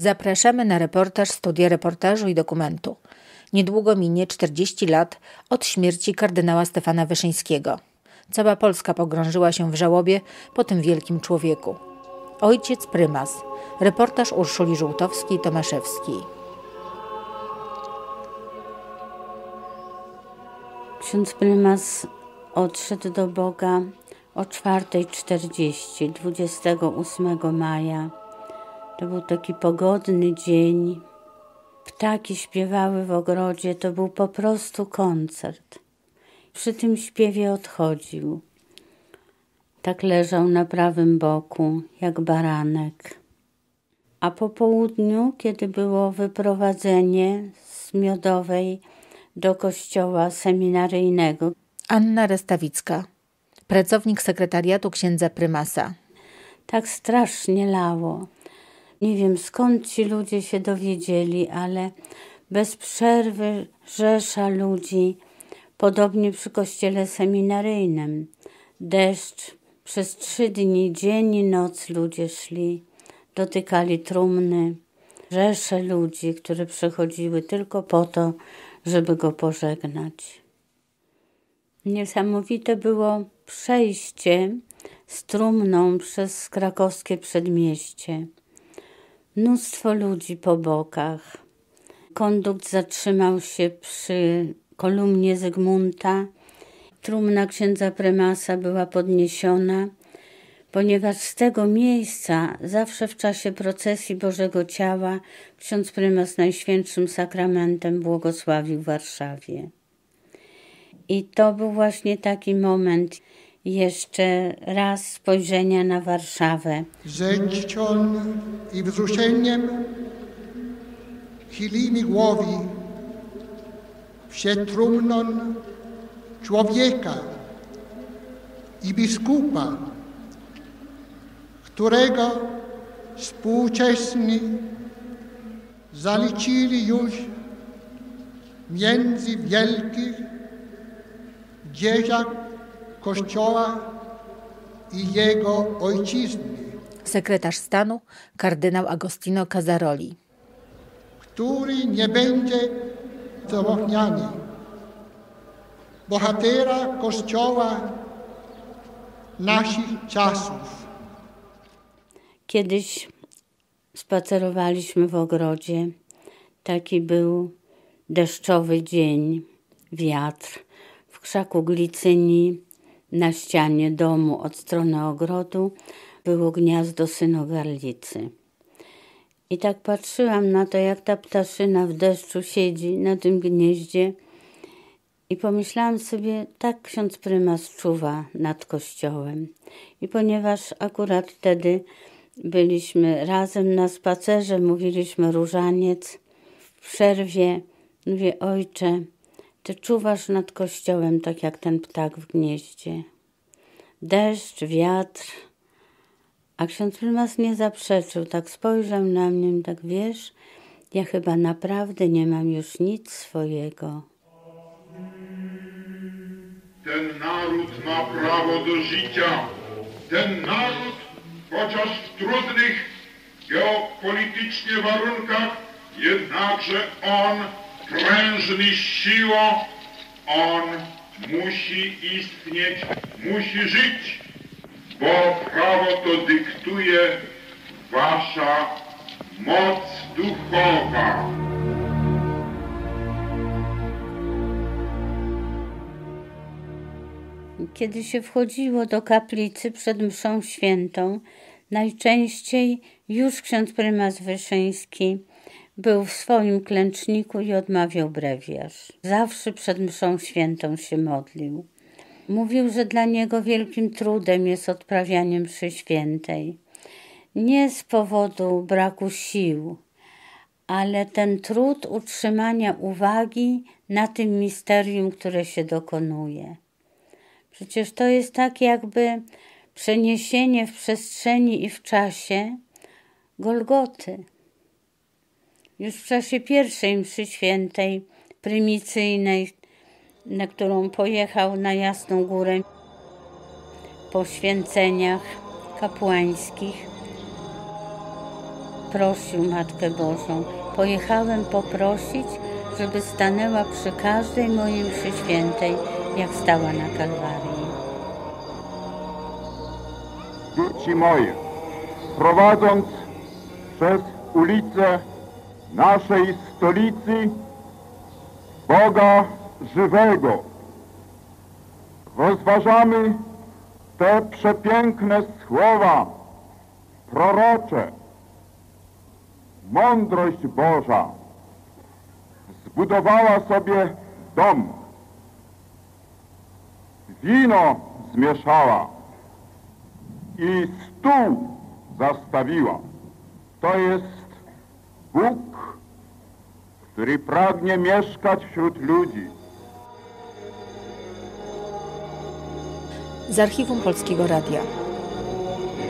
Zapraszamy na reportaż Studia Reportażu i Dokumentu. Niedługo minie 40 lat od śmierci kardynała Stefana Wyszyńskiego. Cała Polska pogrążyła się w żałobie po tym wielkim człowieku. Ojciec prymas. Reportaż Urszuli Żółtowskiej-Tomaszewskiej. Ksiądz prymas odszedł do Boga o 4.40, 28 maja to był taki pogodny dzień. Ptaki śpiewały w ogrodzie, to był po prostu koncert. Przy tym śpiewie odchodził. Tak leżał na prawym boku, jak baranek. A po południu, kiedy było wyprowadzenie z Miodowej do kościoła seminaryjnego, Anna Restawicka, pracownik sekretariatu księdza prymasa. Tak strasznie lało. Nie wiem skąd ci ludzie się dowiedzieli, ale bez przerwy rzesza ludzi, podobnie przy kościele seminaryjnym. Deszcz, przez trzy dni, dzień i noc ludzie szli, dotykali trumny. Rzesze ludzi, które przychodziły tylko po to, żeby go pożegnać. Niesamowite było przejście z trumną przez krakowskie przedmieście mnóstwo ludzi po bokach. Kondukt zatrzymał się przy kolumnie Zygmunta. Trumna księdza prymasa była podniesiona, ponieważ z tego miejsca zawsze w czasie procesji Bożego Ciała ksiądz prymas Najświętszym Sakramentem błogosławił Warszawie. I to był właśnie taki moment, jeszcze raz spojrzenia na Warszawę. Zęścią i wzruszeniem chylimy głowy przed trumną człowieka i biskupa, którego współczesni zaliczyli już między wielkich dzieciak Kościoła i jego ojczyzny. Sekretarz stanu kardynał Agostino Casaroli. Który nie będzie zapomniany. Bohatera Kościoła naszych czasów. Kiedyś spacerowaliśmy w ogrodzie. Taki był deszczowy dzień, wiatr w krzaku glicyni na ścianie domu od strony ogrodu było gniazdo synogarlicy. I tak patrzyłam na to, jak ta ptaszyna w deszczu siedzi na tym gnieździe i pomyślałam sobie, tak ksiądz prymas czuwa nad kościołem. I ponieważ akurat wtedy byliśmy razem na spacerze, mówiliśmy różaniec, w przerwie mówię, ojcze, ty czuwasz nad kościołem tak jak ten ptak w gnieździe. Deszcz, wiatr. A ksiądz prymas nie zaprzeczył, tak spojrzał na mnie, tak wiesz, ja chyba naprawdę nie mam już nic swojego. Ten naród ma prawo do życia. Ten naród, chociaż w trudnych geopolitycznie warunkach, jednakże on prężny siłą, on musi istnieć, musi żyć, bo prawo to dyktuje wasza moc duchowa. Kiedy się wchodziło do kaplicy przed mszą świętą, najczęściej już ksiądz prymas Wyszyński był w swoim klęczniku i odmawiał brewiarz. Zawsze przed mszą świętą się modlił. Mówił, że dla niego wielkim trudem jest odprawianie mszy świętej. Nie z powodu braku sił, ale ten trud utrzymania uwagi na tym misterium, które się dokonuje. Przecież to jest tak jakby przeniesienie w przestrzeni i w czasie Golgoty. Już w czasie pierwszej mszy świętej, prymicyjnej, na którą pojechał na Jasną Górę po święceniach kapłańskich, prosił Matkę Bożą. Pojechałem poprosić, żeby stanęła przy każdej mojej mszy świętej, jak stała na Kalwarii. Dzieci moje, prowadząc przez ulice naszej stolicy Boga żywego, rozważamy te przepiękne słowa prorocze. Mądrość Boża zbudowała sobie dom, wino zmieszała i stół zastawiła. To jest Bóg, który pragnie mieszkać wśród ludzi. Z archiwum Polskiego Radia.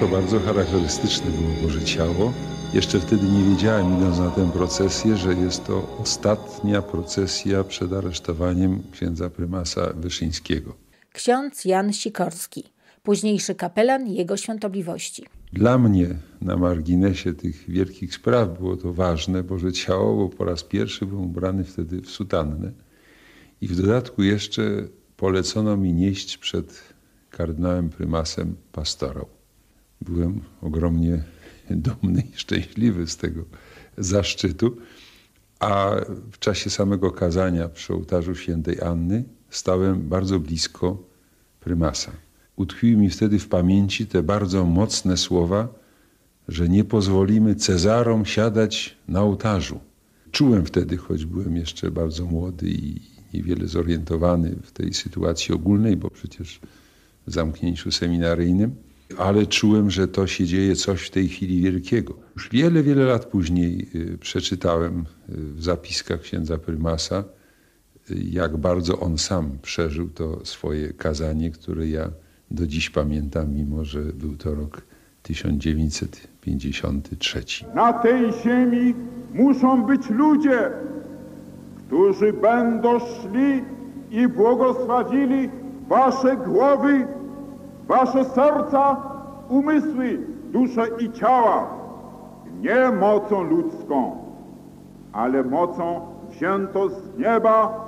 To bardzo charakterystyczne było Boże Ciało. Jeszcze wtedy nie wiedziałem, idąc na tę procesję, że jest to ostatnia procesja przed aresztowaniem księdza prymasa Wyszyńskiego. Ksiądz Jan Sikorski, późniejszy kapelan Jego Świątobliwości. Dla mnie na marginesie tych wielkich spraw było to ważne Boże Ciało, bo po raz pierwszy byłem ubrany wtedy w sutannę i w dodatku jeszcze polecono mi nieść przed kardynałem prymasem pastorał. Byłem ogromnie dumny i szczęśliwy z tego zaszczytu, a w czasie samego kazania przy ołtarzu świętej Anny stałem bardzo blisko prymasa. Utkwiły mi wtedy w pamięci te bardzo mocne słowa, że nie pozwolimy Cezarom siadać na ołtarzu. Czułem wtedy, choć byłem jeszcze bardzo młody i niewiele zorientowany w tej sytuacji ogólnej, bo przecież w zamknięciu seminaryjnym, ale czułem, że to się dzieje coś w tej chwili wielkiego. Już wiele, wiele lat później y, przeczytałem y, w zapiskach księdza prymasa, y, jak bardzo on sam przeżył to swoje kazanie, które ja do dziś pamiętam, mimo że był to rok 1953. Na tej ziemi muszą być ludzie, którzy będą szli i błogosławili wasze głowy, wasze serca, umysły, dusze i ciała. Nie mocą ludzką, ale mocą wziętą z nieba,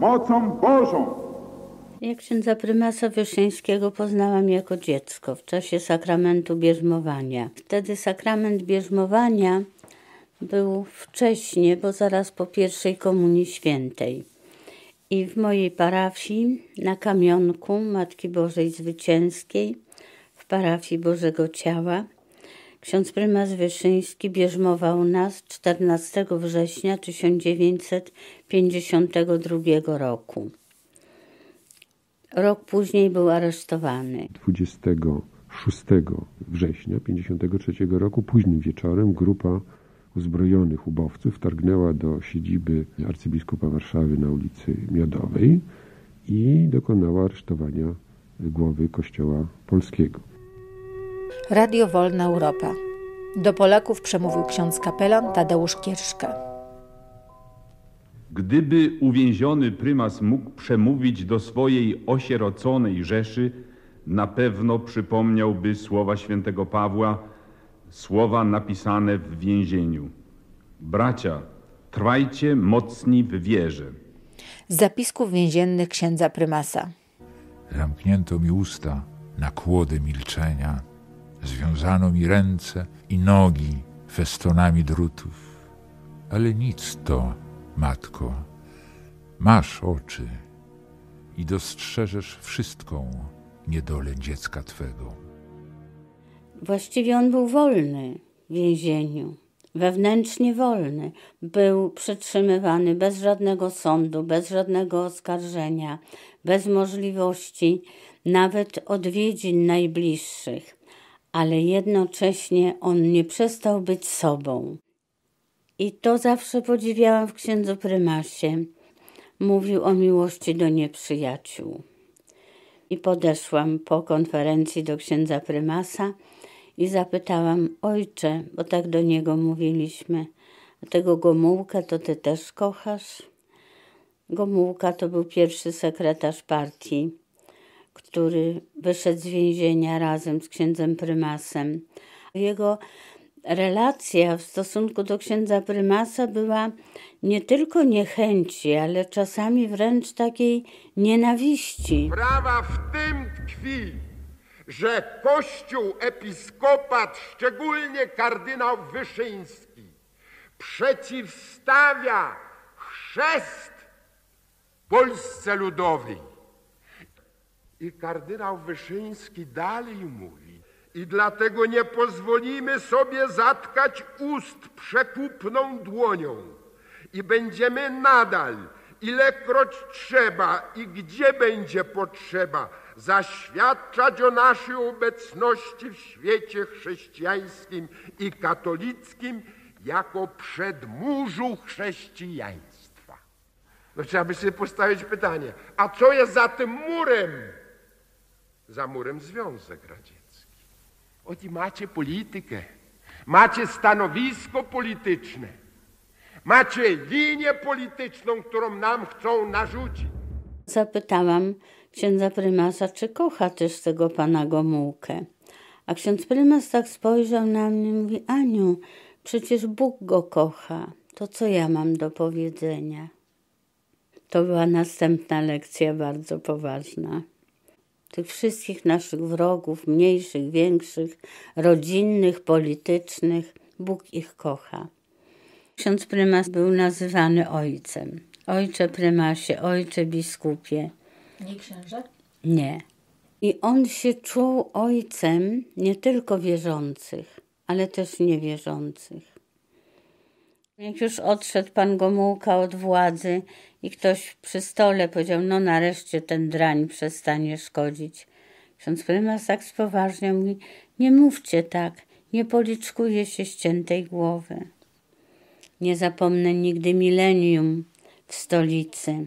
mocą Bożą. Ja księdza prymasa Wyszyńskiego poznałam jako dziecko w czasie sakramentu bierzmowania. Wtedy sakrament bierzmowania był wcześnie, bo zaraz po pierwszej komunii świętej. I w mojej parafii na kamionku Matki Bożej Zwycięskiej w parafii Bożego Ciała ksiądz prymas Wyszyński bierzmował nas 14 września 1952 roku. Rok później był aresztowany. 26 września 1953 roku, późnym wieczorem, grupa uzbrojonych ubowców wtargnęła do siedziby arcybiskupa Warszawy na ulicy Miodowej i dokonała aresztowania głowy Kościoła Polskiego. Radio Wolna Europa. Do Polaków przemówił ksiądz kapelan Tadeusz Kierszka. Gdyby uwięziony prymas mógł przemówić do swojej osieroconej Rzeszy, na pewno przypomniałby słowa świętego Pawła, słowa napisane w więzieniu. Bracia, trwajcie mocni w wierze. Z zapisków więziennych księdza prymasa. Zamknięto mi usta na kłody milczenia, związano mi ręce i nogi festonami drutów. Ale nic to, matko, masz oczy i dostrzeżesz wszystką niedolę dziecka twego. Właściwie on był wolny w więzieniu, wewnętrznie wolny. Był przetrzymywany bez żadnego sądu, bez żadnego oskarżenia, bez możliwości nawet odwiedzin najbliższych, ale jednocześnie on nie przestał być sobą. I to zawsze podziwiałam w księdzu prymasie. Mówił o miłości do nieprzyjaciół. I podeszłam po konferencji do księdza prymasa i zapytałam, ojcze, bo tak do niego mówiliśmy, tego Gomułkę to ty też kochasz? Gomułka to był pierwszy sekretarz partii, który wyszedł z więzienia razem z księdzem prymasem. Jego relacja w stosunku do księdza prymasa była nie tylko niechęci, ale czasami wręcz takiej nienawiści. Prawa w tym tkwi, że Kościół, episkopat, szczególnie kardynał Wyszyński, przeciwstawia chrzest Polsce Ludowej. I kardynał Wyszyński dalej mówi, i dlatego nie pozwolimy sobie zatkać ust przekupną dłonią i będziemy nadal, ilekroć trzeba i gdzie będzie potrzeba, zaświadczać o naszej obecności w świecie chrześcijańskim i katolickim jako przedmurzu chrześcijaństwa. No trzeba by sobie postawić pytanie, a co jest za tym murem? Za murem Związek Radziecki. Oti macie politykę, macie stanowisko polityczne, macie linię polityczną, którą nam chcą narzucić. Zapytałam księdza prymasa, czy kocha też tego pana Gomułkę. A ksiądz prymas tak spojrzał na mnie i mówi, Aniu, przecież Bóg go kocha. To co ja mam do powiedzenia? To była następna lekcja bardzo poważna tych wszystkich naszych wrogów, mniejszych, większych, rodzinnych, politycznych. Bóg ich kocha. Ksiądz prymas był nazywany ojcem. Ojcze prymasie, ojcze biskupie. Nie księże? Nie. I on się czuł ojcem nie tylko wierzących, ale też niewierzących. Jak już odszedł pan Gomułka od władzy i ktoś przy stole powiedział, no nareszcie ten drań przestanie szkodzić. Ksiądz prymas tak spoważnie mówi, nie mówcie tak, nie policzkuje się ściętej głowy. Nie zapomnę nigdy milenium w stolicy.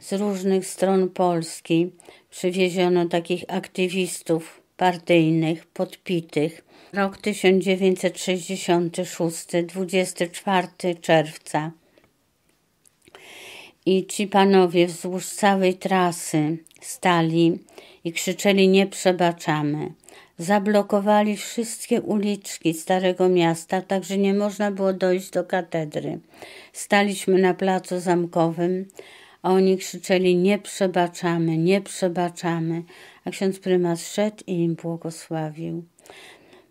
Z różnych stron Polski przywieziono takich aktywistów partyjnych, podpitych, Rok 1966, 24 czerwca. I ci panowie wzdłuż całej trasy stali i krzyczeli nie przebaczamy. Zablokowali wszystkie uliczki Starego Miasta, tak że nie można było dojść do katedry. Staliśmy na placu zamkowym, a oni krzyczeli nie przebaczamy, nie przebaczamy. A ksiądz prymas szedł i im błogosławił.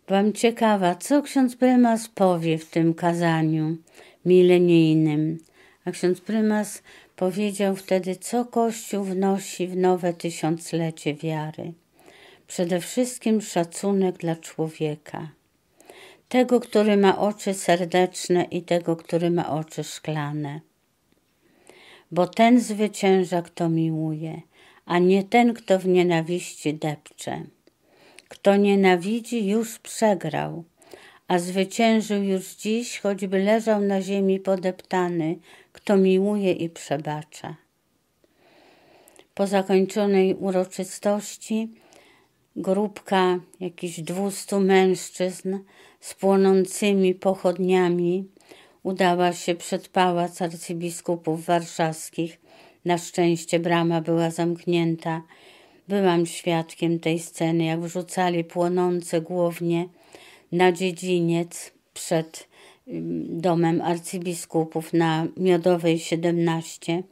Byłam ciekawa, co ksiądz prymas powie w tym kazaniu milenijnym. A ksiądz prymas powiedział wtedy, co Kościół wnosi w nowe tysiąclecie wiary. Przede wszystkim szacunek dla człowieka. Tego, który ma oczy serdeczne i tego, który ma oczy szklane. Bo ten zwycięża, kto miłuje, a nie ten, kto w nienawiści depcze. Kto nienawidzi, już przegrał, a zwyciężył już dziś, choćby leżał na ziemi podeptany, kto miłuje i przebacza. Po zakończonej uroczystości grupka jakichś dwustu mężczyzn z płonącymi pochodniami udała się przed pałac arcybiskupów warszawskich. Na szczęście brama była zamknięta Byłam świadkiem tej sceny, jak wrzucali płonące głownie na dziedziniec przed domem arcybiskupów na Miodowej 17.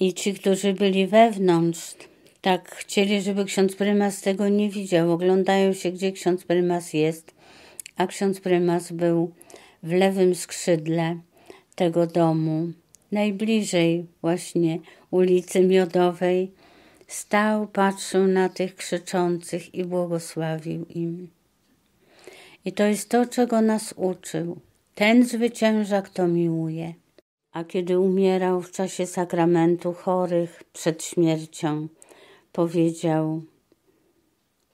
I ci, którzy byli wewnątrz, tak chcieli, żeby ksiądz prymas tego nie widział. Oglądają się, gdzie ksiądz prymas jest, a ksiądz prymas był w lewym skrzydle tego domu, najbliżej właśnie ulicy Miodowej Stał, patrzył na tych krzyczących i błogosławił im. I to jest to, czego nas uczył. Ten zwycięża, kto miłuje. A kiedy umierał w czasie sakramentu chorych przed śmiercią, powiedział: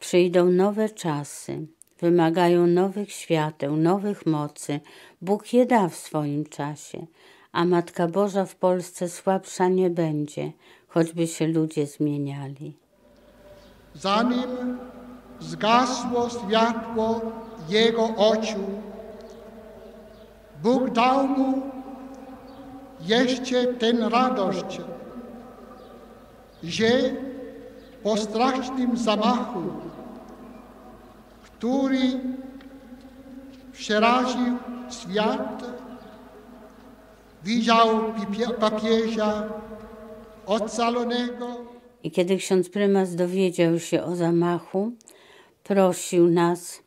Przyjdą nowe czasy, wymagają nowych świateł, nowych mocy. Bóg je da w swoim czasie, a Matka Boża w Polsce słabsza nie będzie, choćby się ludzie zmieniali. Zanim zgasło światło jego oczu, Bóg dał mu jeszcze tę radość, że po strasznym zamachu, który przeraził świat. Widział papieża ocalonego. I kiedy ksiądz prymas dowiedział się o zamachu, prosił nas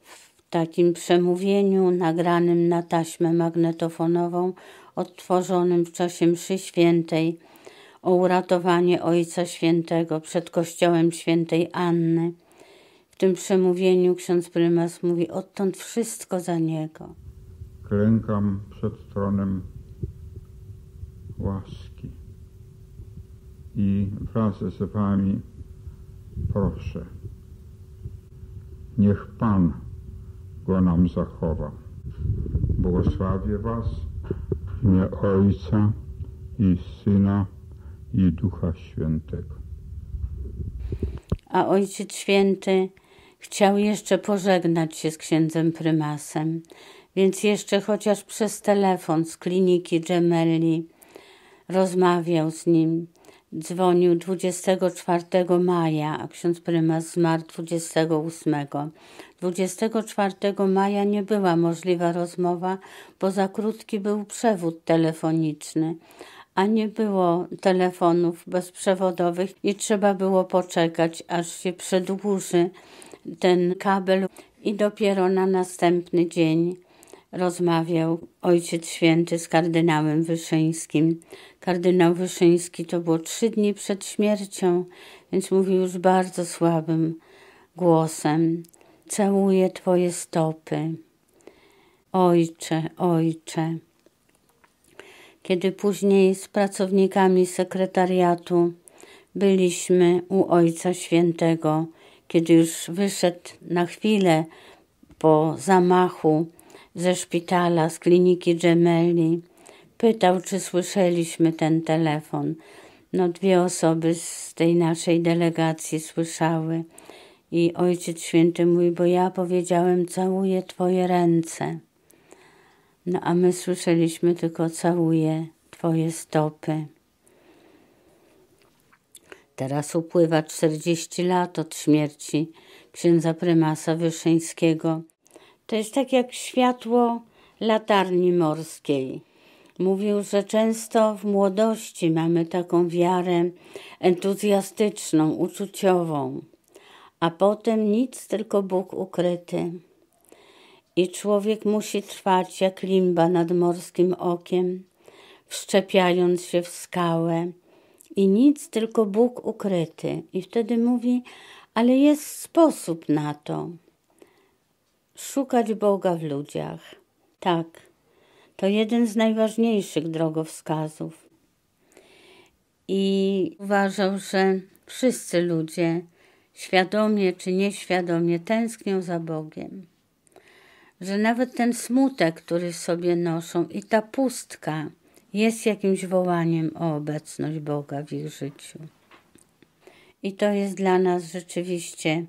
w takim przemówieniu nagranym na taśmę magnetofonową, odtworzonym w czasie mszy świętej, o uratowanie Ojca Świętego przed kościołem świętej Anny. W tym przemówieniu ksiądz prymas mówi: Odtąd wszystko za niego. Klękam przed tronem łaski i wraz z Wami proszę, niech Pan go nam zachowa. Błogosławię Was w imię Ojca i Syna i Ducha Świętego. A Ojciec Święty chciał jeszcze pożegnać się z księdzem prymasem, więc jeszcze chociaż przez telefon z kliniki Gemelli rozmawiał z nim. Dzwonił 24 maja, a ksiądz prymas zmarł 28. 24 maja nie była możliwa rozmowa, bo za krótki był przewód telefoniczny, a nie było telefonów bezprzewodowych i trzeba było poczekać, aż się przedłuży ten kabel i dopiero na następny dzień rozmawiał Ojciec Święty z kardynałem Wyszyńskim. Kardynał Wyszyński to było trzy dni przed śmiercią, więc mówił już bardzo słabym głosem. Całuję Twoje stopy. Ojcze, Ojcze. Kiedy później z pracownikami sekretariatu byliśmy u Ojca Świętego, kiedy już wyszedł na chwilę po zamachu ze szpitala, z kliniki Gemelli, pytał, czy słyszeliśmy ten telefon. No, dwie osoby z tej naszej delegacji słyszały. I Ojciec Święty mówi, bo ja powiedziałem, całuję Twoje ręce. No a my słyszeliśmy tylko całuję Twoje stopy. Teraz upływa 40 lat od śmierci księdza prymasa Wyszyńskiego. To jest tak jak światło latarni morskiej. Mówił, że często w młodości mamy taką wiarę entuzjastyczną, uczuciową, a potem nic, tylko Bóg ukryty. I człowiek musi trwać jak limba nad morskim okiem, wszczepiając się w skałę. I nic, tylko Bóg ukryty. I wtedy mówi, ale jest sposób na to. Szukać Boga w ludziach. Tak, to jeden z najważniejszych drogowskazów. I uważał, że wszyscy ludzie, świadomie czy nieświadomie, tęsknią za Bogiem że nawet ten smutek, który sobie noszą i ta pustka jest jakimś wołaniem o obecność Boga w ich życiu. I to jest dla nas rzeczywiście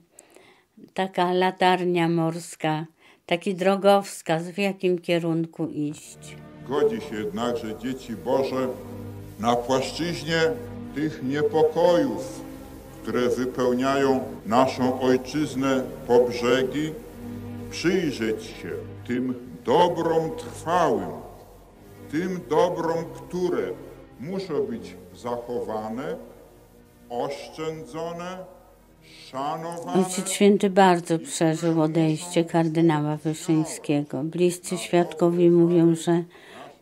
taka latarnia morska, taki drogowskaz, w jakim kierunku iść. Godzi się jednakże dzieci Boże na płaszczyźnie tych niepokojów, które wypełniają naszą ojczyznę po brzegi, przyjrzeć się tym dobrom trwałym, tym dobrom, które muszą być zachowane, oszczędzone. Ojciec Święty bardzo przeżył odejście kardynała Wyszyńskiego. Bliscy świadkowie mówią, że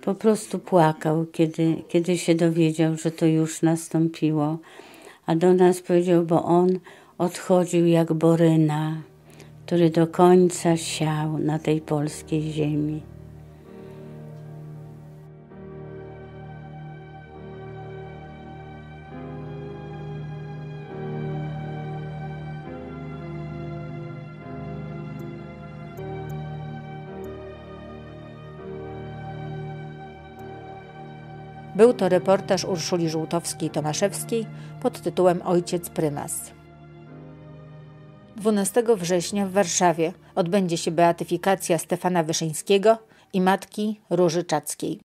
po prostu płakał, kiedy, kiedy się dowiedział, że to już nastąpiło. A do nas powiedział, bo on odchodził jak boryna, który do końca siał na tej polskiej ziemi. Był to reportaż Urszuli Żółtowskiej-Tomaszewskiej pod tytułem Ojciec Prymas. 12 września w Warszawie odbędzie się beatyfikacja Stefana Wyszyńskiego i matki Róży Czackiej.